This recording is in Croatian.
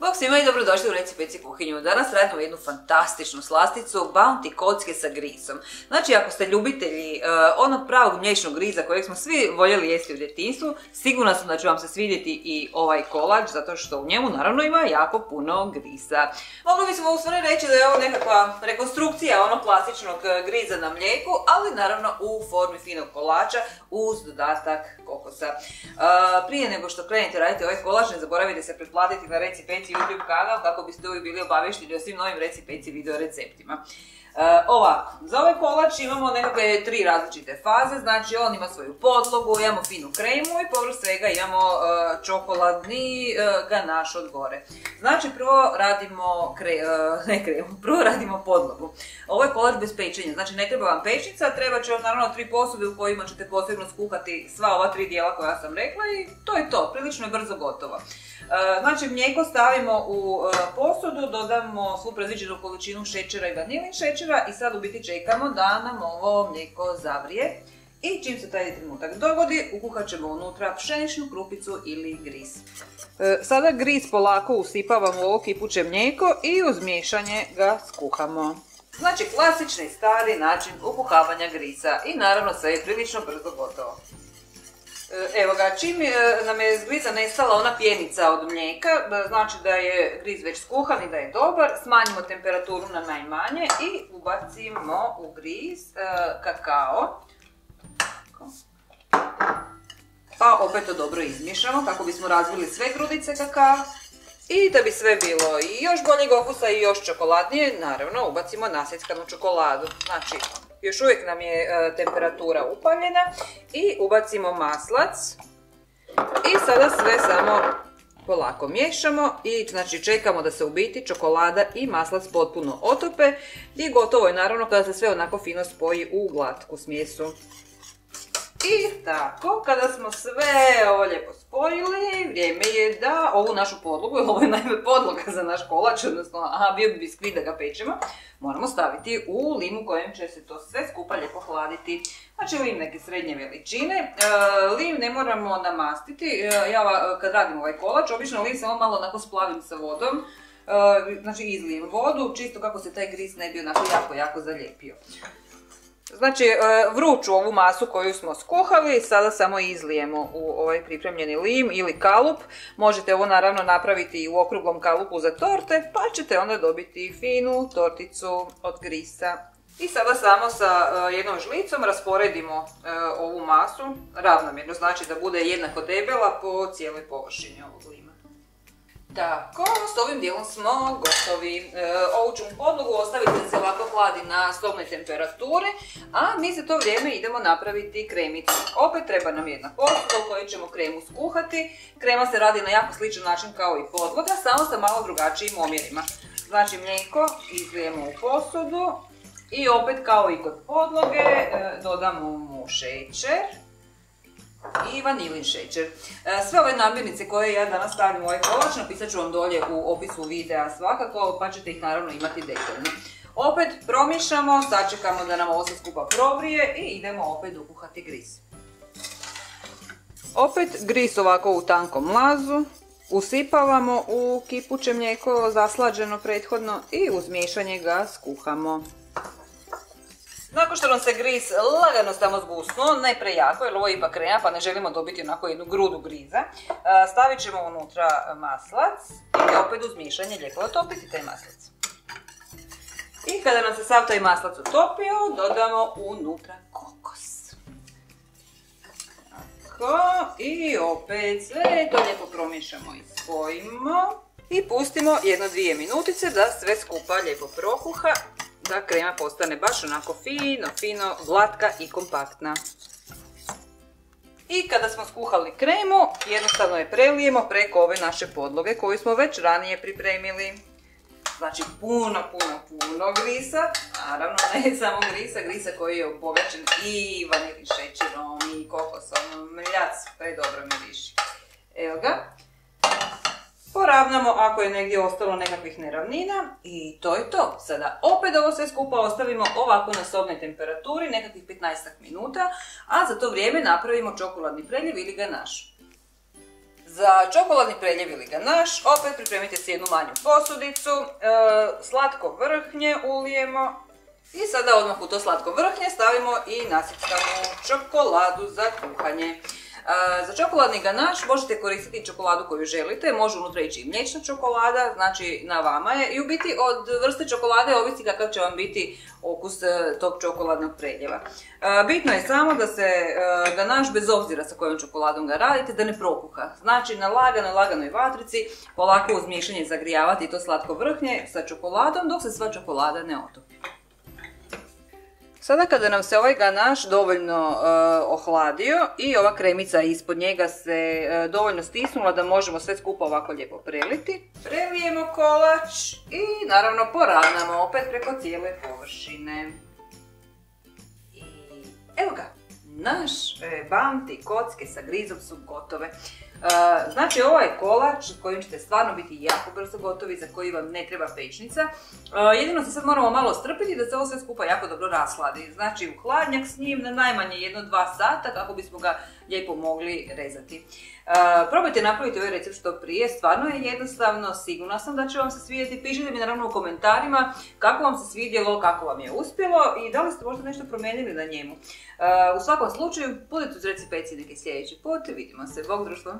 Bog svima i dobrodošli u Reci kuhinju. Danas radimo jednu fantastičnu slasticu Bounty kocke sa grisom. Znači, ako ste ljubitelji uh, onog pravog mliječnog griza kojeg smo svi voljeli jesti u djetinstvu, sigurna sam da će vam se svidjeti i ovaj kolač, zato što u njemu naravno ima jako puno grisa. Mogli bismo u stvari reći da je ovo nekakva rekonstrukcija onog klasičnog uh, griza na mlijeku, ali naravno u formi finog kolača uz dodatak kokosa. Uh, prije nego što krenete raditi ovaj kolač, ne zaboravite se pretplatiti na Reci YouTube kanal kako biste uvijek bili obavješteni o svim novim recipeci video receptima. E, ovako, za ovaj kolač imamo nekakve tri različite faze, znači on ima svoju podlogu, imamo finu kremu i povrh svega imamo e, čokoladni e, ganaš od gore. Znači prvo radimo, kre, ne kremu, prvo radimo podlogu. Ovo je kolač bez pečenja, znači ne treba vam pečnica, treba će vam naravno tri posude u kojima ćete posebno skuhati sva ova tri dijela koja sam rekla i to je to, prilično je brzo gotovo. Znači mlijeko stavimo u posudu, dodamo svu predviđenu količinu šećera i vanilin šećera i sad u biti čekamo da nam ovo mlijeko zavrije. I čim se taj trenutak dogodi, ukuhat ćemo unutra pšeničnu krupicu ili gris. E, sada gris polako usipavamo u ovo kipuće mlijeko i uz miješanje ga skuhamo. Znači klasični stari način ukuhavanja grisa i naravno sve je prilično brzo gotovo. E, evo ga, čim nam je zgliza nestala ona pjenica od mlijeka, znači da je griz već skuhan i da je dobar, smanjimo temperaturu na najmanje i ubacimo u griz e, kakao. Pa opet to dobro izmiješamo kako bismo razvili sve grudice kakao. I da bi sve bilo i još boljeg okusa i još čokoladnije, naravno ubacimo nasjeckanu čokoladu. Znači, još uvijek nam je e, temperatura upaljena i ubacimo maslac i sada sve samo polako miješamo i znači čekamo da se u biti čokolada i maslac potpuno otope i gotovo je naravno kada se sve onako fino spoji u glatku smjesu. I tako, kada smo sve ovo lijepo spojili, vrijeme je da ovu našu podlogu, ovo je naime podloga za naš kolač, odnosno aha, bio bi biskvit da ga pečemo, moramo staviti u lim u kojem će se to sve skupa lijepo hladiti. Znači lim neke srednje veličine, e, lim ne moramo namastiti, e, ja kad radim ovaj kolač, obično lim samo malo onako splavim sa vodom, e, znači izlijem vodu, čisto kako se taj gris ne bi onako jako, jako zalijepio. Znači, e, vruću ovu masu koju smo skuhali, sada samo izlijemo u ovaj pripremljeni lim ili kalup. Možete ovo naravno napraviti i u okruglom kalupu za torte, pa ćete onda dobiti finu torticu od grisa. I sada samo sa e, jednom žlicom rasporedimo e, ovu masu ravnomjerno, znači da bude jednako debela po cijeloj površini ovog lima. Tako, s ovim dijelom smo gotovi. E, ovu ću podlogu ostaviti da se ovako hladi na sobnoj temperaturi, a mi za to vrijeme idemo napraviti kremicu. Opet treba nam jedna posuda u kojoj ćemo kremu skuhati. Krema se radi na jako sličan način kao i podloga, samo sa malo drugačijim omjerima. Znači mlijeko izlijemo u posudu i opet kao i kod podloge e, dodamo mu šećer i vanilin šećer. E, sve ove namirnice koje ja danas stavim u ovaj kolač napisat ću vam dolje u opisu videa svakako, pa ćete ih naravno imati detaljno. Opet promješamo, sačekamo da nam ovo sve skupa provrije i idemo opet ukuhati gris. Opet gris ovako u tankom lazu, usipavamo u kipuće mlijeko zaslađeno prethodno i uz miješanje ga skuhamo. Nakon što nam se gris lagano samo zgusnuo, ne prejako jer ovo je ipak krema pa ne želimo dobiti onako jednu grudu griza, e, stavit ćemo unutra maslac i opet uz mišanje lijepo otopiti taj maslac. I kada nam se sav taj maslac utopio, dodamo unutra kokos. Tako, i opet sve to lijepo promiješamo i spojimo. I pustimo jedno dvije minutice da sve skupa lijepo prokuha da krema postane baš onako fino, fino, glatka i kompaktna. I kada smo skuhali kremu, jednostavno je prelijemo preko ove naše podloge koju smo već ranije pripremili. Znači puno, puno, puno grisa, naravno ne samo grisa, grisa koji je obogaćen i vanili šećerom i kokosom, mljac, predobro miriši. Evo ga, Poravnamo ako je negdje ostalo nekakvih neravnina i to je to. Sada opet ovo sve skupa ostavimo ovako na sobnoj temperaturi nekakvih 15 minuta, a za to vrijeme napravimo čokoladni preljev ili ganaš. Za čokoladni preljev ili ganaš opet pripremite si jednu manju posudicu, e, slatko vrhnje ulijemo i sada odmah u to slatko vrhnje stavimo i nasickanu čokoladu za kuhanje. Za čokoladni ganaš možete koristiti čokoladu koju želite, može unutra ići i mliječna čokolada, znači na vama je. I u biti od vrste čokolade ovisi kakav će vam biti okus e, tog čokoladnog predjeva. Bitno je samo da se e, ganaš, bez obzira sa kojom čokoladom ga radite, da ne prokuha. Znači na laganoj, laganoj vatrici, polako uz miješanje zagrijavati to slatko vrhnje sa čokoladom dok se sva čokolada ne otopi. Sada kada nam se ovaj ganaš dovoljno e, ohladio i ova kremica ispod njega se e, dovoljno stisnula da možemo sve skupa ovako lijepo preliti. Prelijemo kolač i naravno poravnamo opet preko cijele površine. I evo ga, naš e, bamti kocke sa grizom su gotove. Znači ovaj kolač kojim ćete stvarno biti jako brzo gotovi, za koji vam ne treba pečnica. Jedino se sad moramo malo strpiti da se ovo sve skupa jako dobro rasladi. Znači u hladnjak s njim na najmanje jedno dva sata kako bismo ga lijepo mogli rezati. Probajte napraviti ovaj recept što prije, stvarno je jednostavno, sigurna sam da će vam se svidjeti. Pišite mi naravno u komentarima kako vam se svidjelo, kako vam je uspjelo i da li ste možda nešto promijenili na njemu. U svakom slučaju, budete uz reci peci neki sljedeći put, vidimo se, bog društvo!